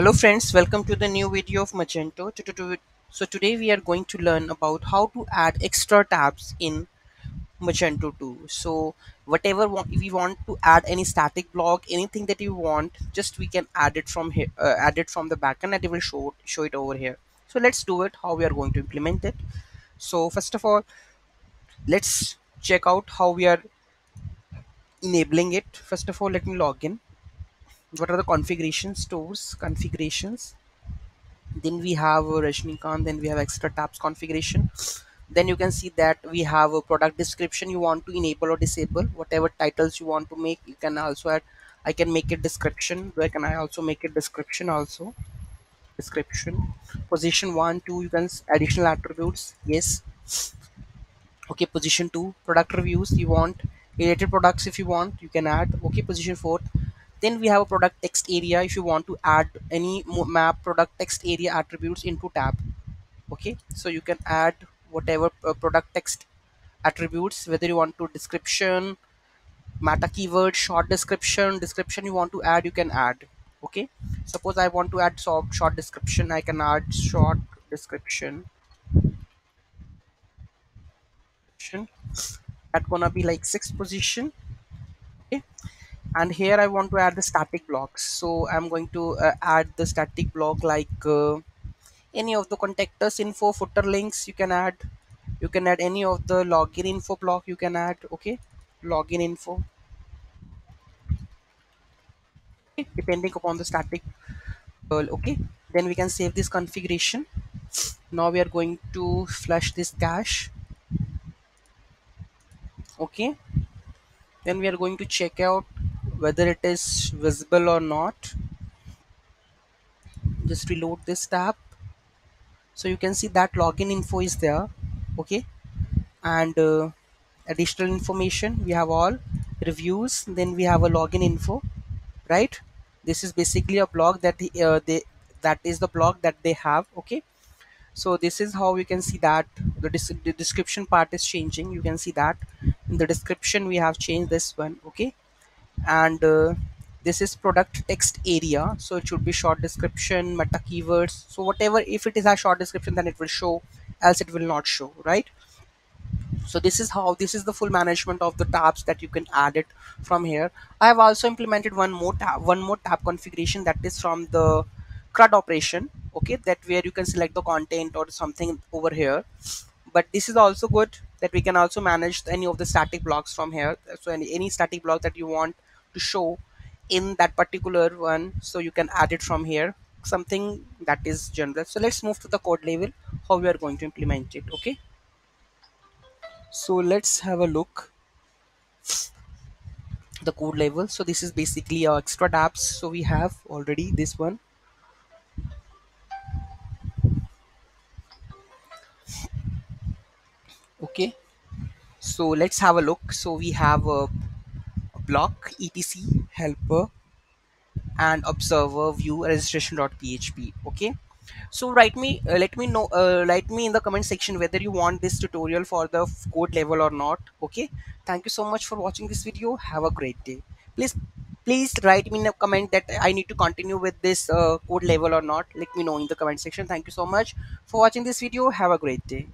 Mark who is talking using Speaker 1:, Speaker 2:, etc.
Speaker 1: Hello friends, welcome to the new video of Magento. To- to- to- So today we are going to learn about how to add extra tabs in Magento 2. So whatever if we want to add any static block, anything that you want, just we can add it from here, uh, add it from the backend and it will show show it over here. So let's do it. How we are going to implement it. So first of all, let's check out how we are enabling it. First of all, let me log in. What are the configuration stores configurations? then we have Rajnikant then we have extra tabs configuration. Then you can see that we have a product description you want to enable or disable. Whatever titles you want to make you can also add I can make it description where can I also make it description also? Description. Position one two you can additional attributes. Yes. Okay position 2 product reviews you want. Related products if you want you can add. Okay position 4 then we have a product text area. If you want to add any map product text area attributes into tab okay? So you can add whatever uh, product text attributes whether you want to description meta keyword short description description you want to add you can add okay? Suppose i want to add short, short description i can add short description. That's gonna be like sixth position okay and here I want to add the static blocks. So I'm going to uh, add the static block like uh, any of the contactors info footer links you can add. You can add any of the login info block you can add okay? Login info. Depending upon the static uh, okay? Then we can save this configuration. Now we are going to flush this cache okay? Then we are going to check out whether it is visible or not just reload this tab. So you can see that login info is there okay? And uh, additional information we have all reviews then we have a login info right? This is basically a blog that uh, they that is the blog that they have okay? So this is how we can see that the, the description part is changing. You can see that in the description we have changed this one okay and uh, this is product text area. So it should be short description meta keywords. So whatever if it is a short description then it will show else it will not show right? So this is how this is the full management of the tabs that you can add it from here. I have also implemented one more tab one more tab configuration that is from the crud operation okay? That where you can select the content or something over here. But this is also good that we can also manage any of the static blocks from here. So any, any static block that you want to show in that particular one so you can add it from here. Something that is general. So let's move to the code level how we are going to implement it okay? So let's have a look. The code level. So this is basically our extra tabs. So we have already this one. Okay. So let's have a look. So we have a, block etc helper and observer view registration.php okay? So write me uh, let me know uh, write me in the comment section whether you want this tutorial for the code level or not okay? Thank you so much for watching this video. Have a great day. Please please write me in a comment that i need to continue with this uh, code level or not. Let me know in the comment section. Thank you so much for watching this video. Have a great day